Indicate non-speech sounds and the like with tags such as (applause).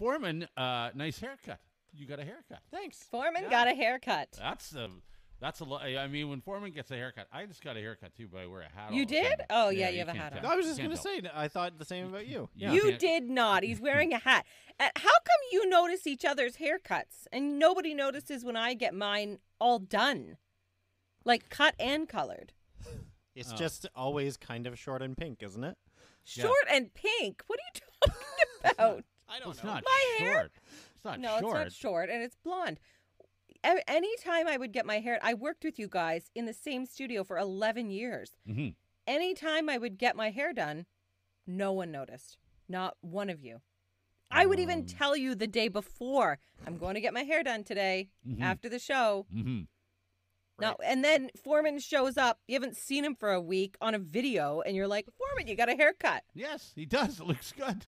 Foreman, uh, nice haircut. You got a haircut. Thanks. Foreman Yeah. got a haircut. That's a that's a lot. I mean, when Foreman gets a haircut, I just got a haircut too, but I wear a hat. You all the did? time. Oh, yeah, you have a hat on. tell. No, I was just gonna tell. say. I thought the same about you. Yeah. You can't- did not. He's wearing a hat. Uh, How come you notice each other's haircuts and nobody notices when I get mine all done? Like cut and colored. It's Oh. just always kind of short and pink, isn't it? Yeah. Short and pink. What are you talking (laughs) about? I Well, it's not My hair- It's not no, short. it's not short and it's blonde. A- Anytime I would get my hair, I worked with you guys in the same studio for 11 years. Mhm. Anytime I would get my hair done, no one noticed. Not one of you. I would even Um. tell you the day before, I'm going to get my hair done today Mhm. after the show. Mm-hmm. No, and then Foreman shows up. You haven't seen him for a week on a video, and you're like, Foreman, you got a haircut. Yes, he does. It looks good.